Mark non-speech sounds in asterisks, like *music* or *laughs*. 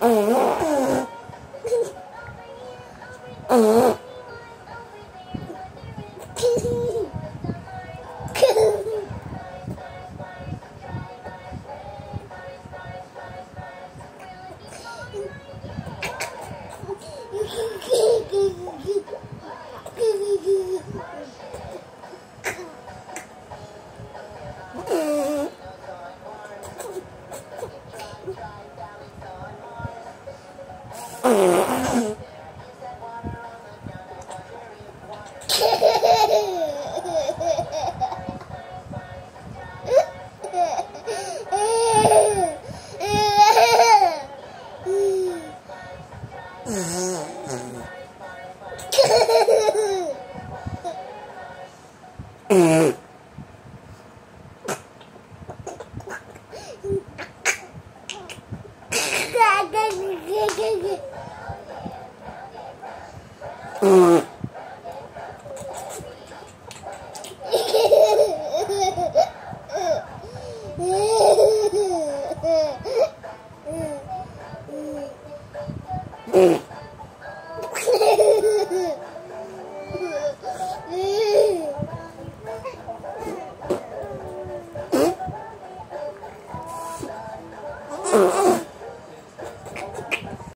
Oh, *laughs* Mm-hmm. *laughs* Oh.